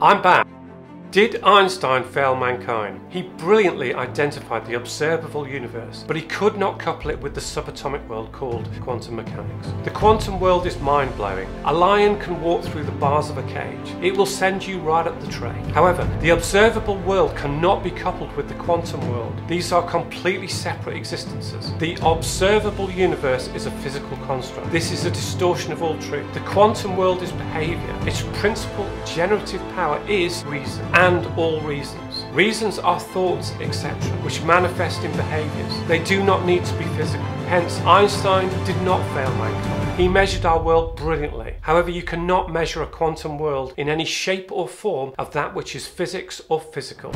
I'm back. Did Einstein fail mankind? He brilliantly identified the observable universe, but he could not couple it with the subatomic world called quantum mechanics. The quantum world is mind blowing. A lion can walk through the bars of a cage, it will send you right up the train. However, the observable world cannot be coupled with the quantum world. These are completely separate existences. The observable universe is a physical construct. This is a distortion of all truth. The quantum world is behavior. Its principal generative power is reason and all reasons. Reasons are thoughts, etc., which manifest in behaviours. They do not need to be physical. Hence, Einstein did not fail mankind. He measured our world brilliantly. However, you cannot measure a quantum world in any shape or form of that which is physics or physical.